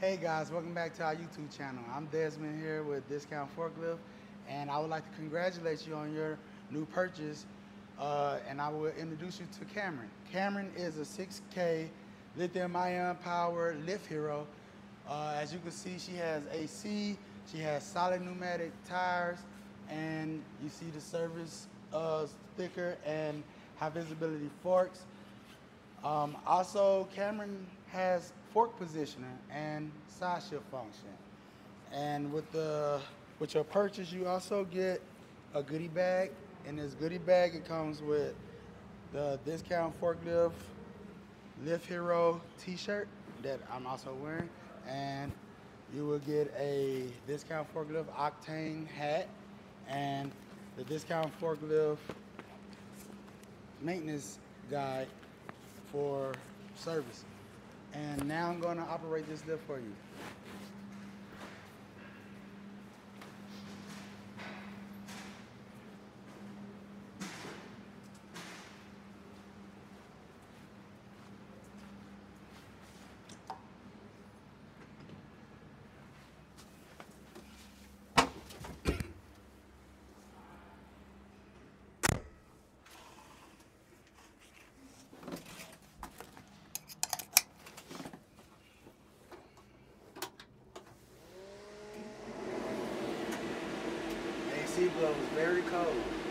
Hey guys, welcome back to our YouTube channel. I'm Desmond here with Discount Forklift, and I would like to congratulate you on your new purchase. Uh, and I will introduce you to Cameron. Cameron is a 6K lithium-ion powered lift hero. Uh, as you can see, she has AC, she has solid pneumatic tires, and you see the service uh, sticker and high visibility forks. Um, also, Cameron has fork positioner and side shift function. And with the with your purchase, you also get a goodie bag. In this goodie bag, it comes with the discount forklift lift hero T-shirt that I'm also wearing, and you will get a discount forklift octane hat and the discount forklift maintenance guide for service. And now I'm gonna operate this lift for you. AC blows very cold.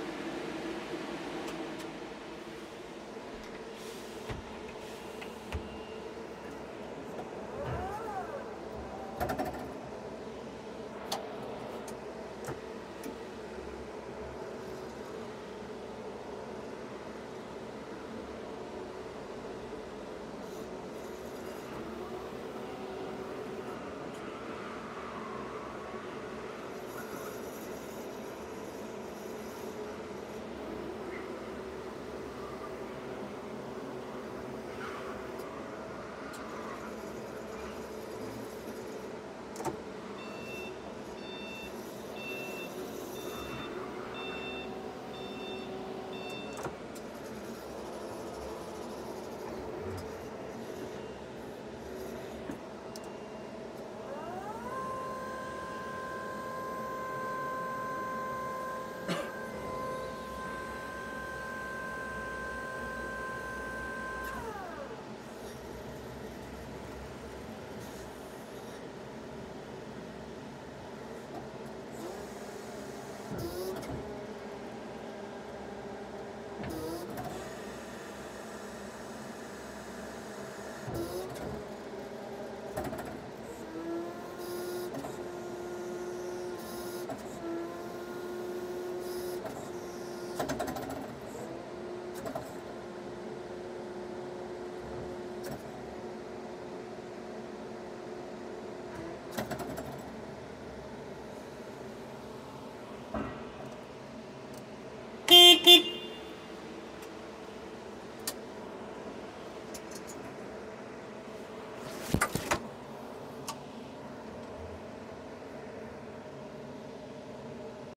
you